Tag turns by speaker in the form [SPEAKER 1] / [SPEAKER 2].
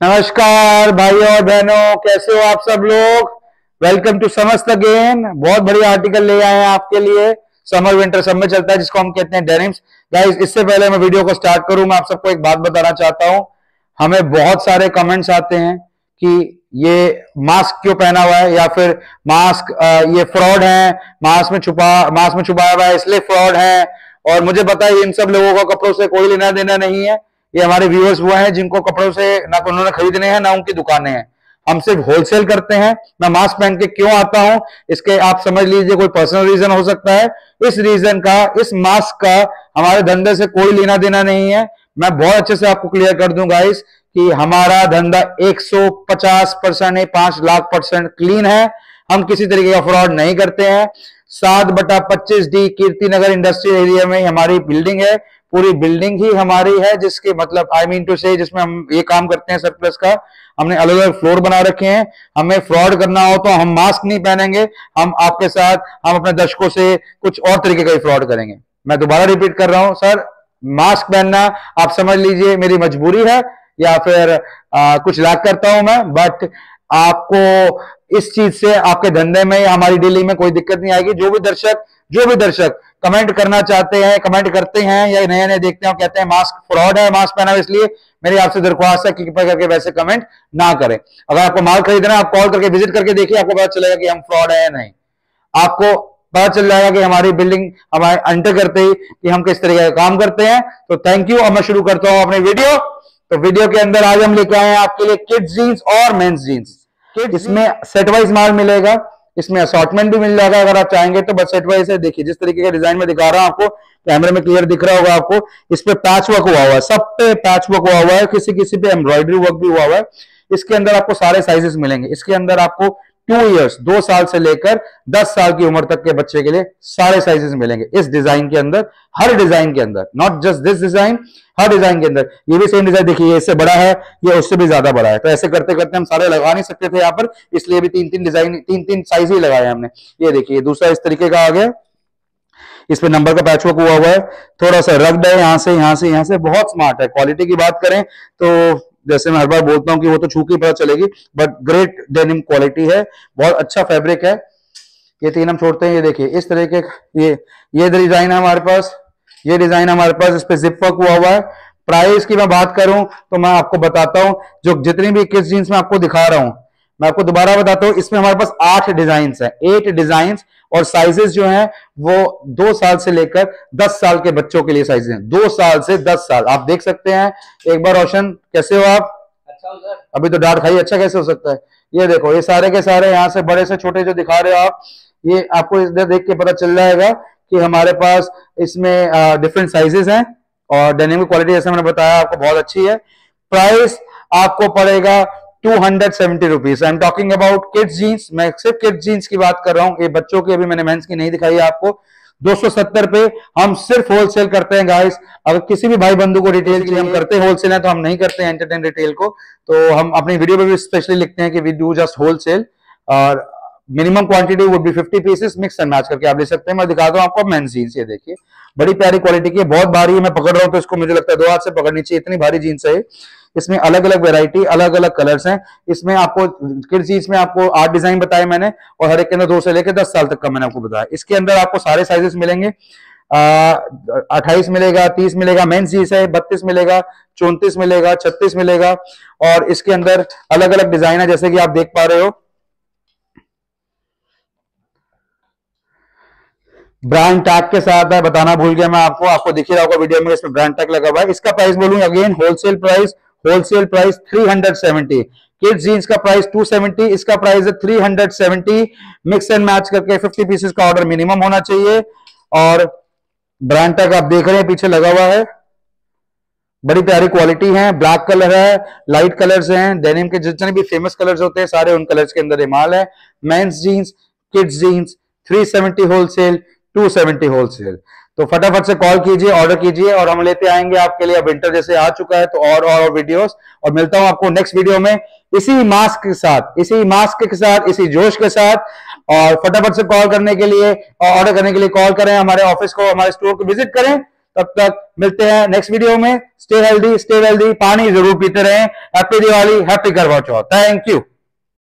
[SPEAKER 1] नमस्कार, भाइयों और बहनों, कैसे हो आप सब लोग? वेलकम टू समस्त अगेन बहुत बढ़िया आर्टिकल ले आए हैं आपके लिए। समर विंटर सब में चलता है, जिसको हम कहते हैं डेनिम्स गाइस इससे पहले मैं वीडियो को स्टार्ट करूँ, मैं आप सबको एक बात बताना चाहता हूँ। हमें बहुत सारे कमेंट्स आते हैं कि ये मास्क क्यों पहना हुआ है, या फिर मास्क ये फ्रॉड है मास्क में छुपा मास्क में छुपाया हुआ है, इसलिए फ्रॉड है। और मुझे है इन सब लोगों को कपड़ों से कोई लेना देना नहीं है। ये हमारे व्यूअर्स हुआ है जिनको कपड़ों से ना उन्होंने खरीदने हैं, ना उनकी दुकानें हैं। हम सिर्फ़ होलसेल करते हैं। मैं मास्क पहन के क्यों आता हूँ? इसके आप समझ लीजिए कोई पर्सनल रीजन हो सकता है। इस रीजन का, इस मास्क का हमारे धंधे से कोई लेना देना नहीं है। मैं बहुत अच्छे से आपको क्लियर कर दूँगा इस कि हमारा धंधा 150 परसेंट पाँच लाख परसेंट क्लीन है। हम किसी तरीके का फ्रॉड नहीं करते हैं। सात बटा पच्चीस D Kirti Nagar industrial area में हमारी बिल्डिंग है। पूरी बिल्डिंग ही हमारी है जिसके मतलब आई मीन टू से जिसमें हम ये काम करते हैं सरप्लस का हमने अलग अलग फ्लोर बना रखे हैं। हमें फ्रॉड करना हो तो हम मास्क नहीं पहनेंगे हम आपके साथ हम अपने दर्शकों से कुछ और तरीके का फ्रॉड करेंगे। मैं दोबारा रिपीट कर रहा हूँ सर मास्क पहनना आप समझ लीजिए मेरी मजबूरी है या फिर आ, कुछ लाग करता हूँ मैं बट आपको इस चीज़ से आपके धंधे में हमारी डीलिंग में कोई दिक्कत नहीं आएगी। जो भी दर्शक जो भी दर्शक कमेंट करना चाहते हैं कमेंट करते हैं या नए नए देखते हैं कहते हैं मास्क फ्रॉड है मास्क पहना इसलिए मेरी आपसे दरख्वास्त है कि कृपया करके वैसे कमेंट ना करें। अगर आपको माल खरीदना है आप कॉल करके विज़िट करके देखिए आपको पता चलेगा कि हम फ्रॉड है या नहीं। आपको पता चल जाएगा कि हमारी बिल्डिंग हमारे अंटर करते ही कि हम किस तरीके का काम करते हैं। तो थैंक यू अब मैं शुरू करता हूँ अपनी वीडियो तो वीडियो के अंदर आज हम लेके आए हैं आपके लिए किड्स जीन्स और मेन्स जीन्स इसमें सेट वाइज माल मिलेगा। इसमें असॉटमेंट भी मिल जाएगा, अगर आप चाहेंगे तो बस सेट वाइज देखिए, जिस तरीके का डिज़ाइन में दिखा रहा हूँ आपको कैमरे में क्लियर दिख रहा होगा आपको, इस पे पैच वर्क हुआ हुआ है, सब पे पैच वर्क हुआ हुआ है किसी किसी पे एम्ब्रॉयडरी वर्क भी हुआ हुआ है। इसके अंदर आपको सारे साइजेस मिलेंगे। इसके अंदर आपको टू इयर्स दो साल से लेकर दस साल की उम्र तक के बच्चे के लिए सारे साइजेस मिलेंगे इस डिज़ाइन के अंदर, हर डिज़ाइन के अंदर नॉट जस्ट दिस डिज़ाइन हर डिज़ाइन के अंदर। ये भी सेम डिज़ाइन देखिए इससे बड़ा है, ये उससे भी ज़्यादा बड़ा है। तो ऐसे करते करते हम सारे लगा नहीं सकते थे यहाँ पर, इसलिए भी तीन तीन डिज़ाइन तीन तीन साइज़ ही लगाए हमने। ये देखिए, दूसरा इस तरीके का आ गया। इस पे नंबर का पैचवर्क हुआ हुआ है। थोड़ा सा रग्ड है, यहाँ से यहाँ से यहाँ से, बहुत स्मार्ट है। क्वालिटी की बात करें तो जैसे मैं हर बार बोलता हूँ कि वो तो छू के पता चलेगी बट ग्रेट डेनिम क्वालिटी है, बहुत अच्छा फैब्रिक है। ये तीन हम छोड़ते हैं, ये देखिए, इस तरह के, ये ये डिज़ाइन है हमारे पास, ये डिज़ाइन हमारे पास, इस पे जिप वर्क हुआ हुआ है। प्राइस की मैं बात करूँ तो मैं आपको बताता हूँ, जो जितनी भी किस जीन्स में आपको दिखा रहा हूँ मैं आपको दोबारा बताता हूँ इसमें हमारे पास आठ डिज़ाइन है। एट डिज़ाइन और साइजेस जो हैं वो दो साल से लेकर दस साल के बच्चों के लिए साइज़ हैं। दो साल से दस साल। आप देख सकते हैं एक बार रोशन कैसे हो आप? अच्छा हो सर। अभी तो डांट खाई अच्छा कैसे हो सकता है? ये देखो ये सारे के सारे यहाँ से बड़े से छोटे जो दिखा रहे हो आप ये आपको इधर देख के पता चल जाएगा कि हमारे पास इसमें डिफरेंट साइजेस हैं और डेनिम की क्वालिटी जैसे मैंने बताया आपको बहुत अच्छी है। प्राइस आपको पड़ेगा two hundred seventy rupees I am talking about kids jeans मैं सिर्फ़ किड्स जीन्स की बात कर रहा हूँ। ये बच्चों की अभी मैंने मेंस की नहीं दिखाई आपको। 270 पे हम सिर्फ़ होलसेल करते हैं गाइस अगर किसी भी भाई बंधु को डिटेल के लिए हम करते हैं होलसेल है तो हम नहीं करते हैं एंटरटेन रिटेल को। तो हम अपनी वीडियो में भी स्पेशली लिखते हैं कि वी डू जस्ट होलसेल और minimum quantity would be 50 pieces mix and match करके आप ले सकते हैं। मैं दिखाता हूँ आपको मेन जीन्स ये देखिए। बड़ी प्यारी क्वालिटी की बहुत भारी है, मैं पकड़ रहा हूँ तो इसको मुझे लगता है दो हाथ से पकड़नी चाहिए। इतनी भारी जीन्स है इसमें अलग अलग वेराइटी अलग अलग कलर्स हैं। इसमें आपको किस चीज़ में आपको आठ डिज़ाइन बताए मैंने, और हर एक के अंदर दो से लेकर दस साल तक का मैंने आपको बताया। इसके अंदर आपको सारे साइजेस मिलेंगे। अट्ठाईस मिलेगा, तीस मिलेगा मेन जीस है, बत्तीस मिलेगा, चौंतीस मिलेगा, छत्तीस मिलेगा, और इसके अंदर अलग अलग डिज़ाइन है, जैसे कि आप देख पा रहे हो। ब्रांड टैग के साथ है, बताना भूल गया मैं आपको। आपको दिख रहा होगा वीडियो में इसमें ब्रांड टैग लगा हुआ है। इसका प्राइस बोलूँगा again wholesale price wholesale price 370 kids jeans का प्राइस 270 इसका प्राइस है 370 मिक्स एंड मैच करके 50 पीसेस का ऑर्डर मिनिमम होना चाहिए और ब्रांड टैग आप देख रहे हैं पीछे लगा हुआ है बड़ी प्यारी क्वालिटी है ब्लैक कलर है लाइट कलर्स हैं डेनिम के जितने भी फ़ेमस कलर्स होते हैं सारे उन कलर्स के अंदर माल है men's jeans kids jeans 370 wholesale 270 wholesale तो फटाफट से कॉल कीजिए ऑर्डर कीजिए और हम लेते आएँगे आपके लिए। अब विंटर जैसे आ चुका है तो और और वीडियोस और मिलता हूँ आपको नेक्स्ट वीडियो में। इसी मास्क के साथ, इसी मास्क के साथ, इसी जोश के साथ। और फटाफट से कॉल करने के लिए, और ऑर्डर करने के लिए कॉल करें, हमारे ऑफ़िस को, हमारे स्टोर को विज़िट करें। तब तक मिलते हैं नेक्स्ट वीडियो में। स्टे हेल्दी स्टे वेल्दी पानी ज़रूर पीते रहें। हैप्पी दिवाली हैप्पी करवा चौथ थैंक यू